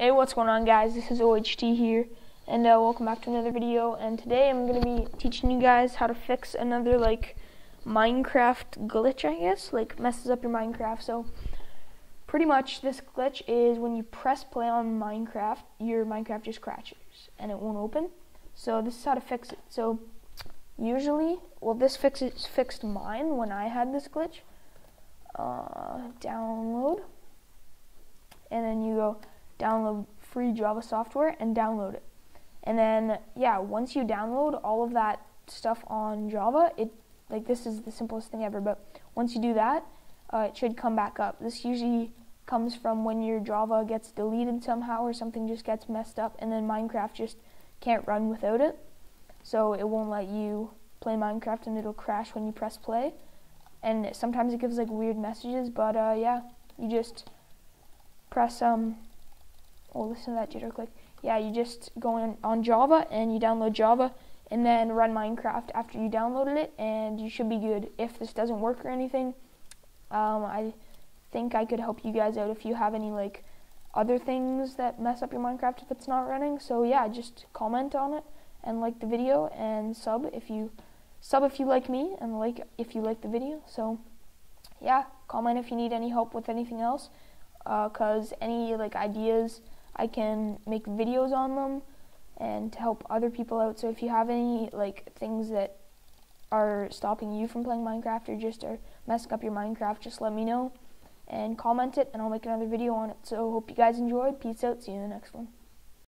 Hey, what's going on, guys? This is OHT here, and uh, welcome back to another video. And today I'm going to be teaching you guys how to fix another like Minecraft glitch, I guess, like messes up your Minecraft. So, pretty much, this glitch is when you press play on Minecraft, your Minecraft just crashes and it won't open. So this is how to fix it. So usually, well, this fixes fixed mine when I had this glitch. Uh, download, and then you go download free Java software and download it. And then yeah, once you download all of that stuff on Java, it like this is the simplest thing ever. But once you do that, uh, it should come back up. This usually comes from when your Java gets deleted somehow or something just gets messed up, and then Minecraft just can't run without it. So it won't let you play Minecraft, and it'll crash when you press play and sometimes it gives like weird messages. But uh, yeah, you just press um. Oh, listen to that jitter click. Yeah, you just go in on Java and you download Java and then run Minecraft after you downloaded it, and you should be good. If this doesn't work or anything, um, I think I could help you guys out if you have any like other things that mess up your Minecraft if it's not running. So yeah, just comment on it and like the video and sub if you sub if you like me and like if you like the video. So yeah, comment if you need any help with anything else, uh, any like ideas I can make videos on them and to help other people out. So if you have any like things that are stopping you from playing Minecraft or just are messing up your Minecraft, just let me know and comment it and I'll make another video on it. So hope you guys enjoyed. Peace out. See you in the next one.